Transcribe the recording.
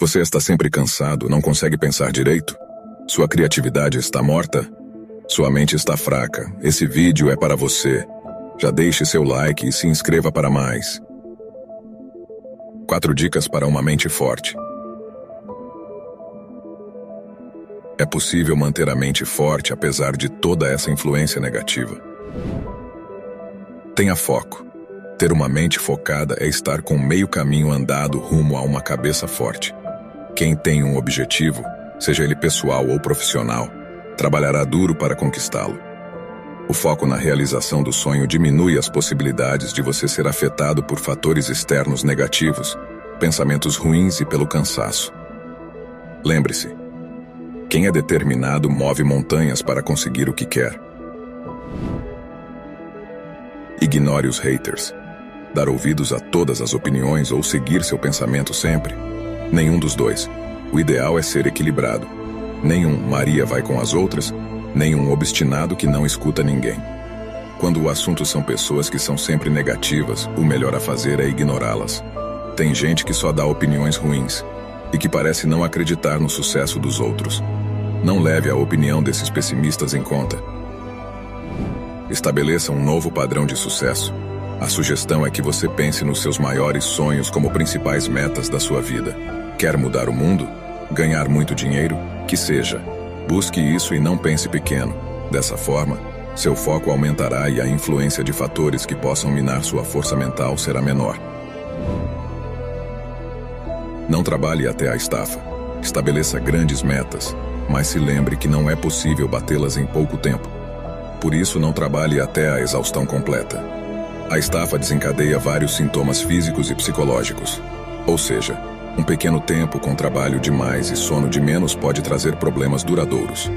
Você está sempre cansado, não consegue pensar direito? Sua criatividade está morta? Sua mente está fraca. Esse vídeo é para você. Já deixe seu like e se inscreva para mais. Quatro dicas para uma mente forte. É possível manter a mente forte apesar de toda essa influência negativa. Tenha foco. Ter uma mente focada é estar com meio caminho andado rumo a uma cabeça forte. Quem tem um objetivo, seja ele pessoal ou profissional, trabalhará duro para conquistá-lo. O foco na realização do sonho diminui as possibilidades de você ser afetado por fatores externos negativos, pensamentos ruins e pelo cansaço. Lembre-se, quem é determinado move montanhas para conseguir o que quer. Ignore os haters. Dar ouvidos a todas as opiniões ou seguir seu pensamento sempre. Nenhum dos dois. O ideal é ser equilibrado. Nenhum Maria vai com as outras, nenhum obstinado que não escuta ninguém. Quando o assunto são pessoas que são sempre negativas, o melhor a fazer é ignorá-las. Tem gente que só dá opiniões ruins e que parece não acreditar no sucesso dos outros. Não leve a opinião desses pessimistas em conta. Estabeleça um novo padrão de sucesso. A sugestão é que você pense nos seus maiores sonhos como principais metas da sua vida. Quer mudar o mundo? Ganhar muito dinheiro? Que seja. Busque isso e não pense pequeno. Dessa forma, seu foco aumentará e a influência de fatores que possam minar sua força mental será menor. Não trabalhe até a estafa. Estabeleça grandes metas, mas se lembre que não é possível batê-las em pouco tempo. Por isso, não trabalhe até a exaustão completa. A estafa desencadeia vários sintomas físicos e psicológicos. Ou seja, um pequeno tempo com trabalho demais e sono de menos pode trazer problemas duradouros.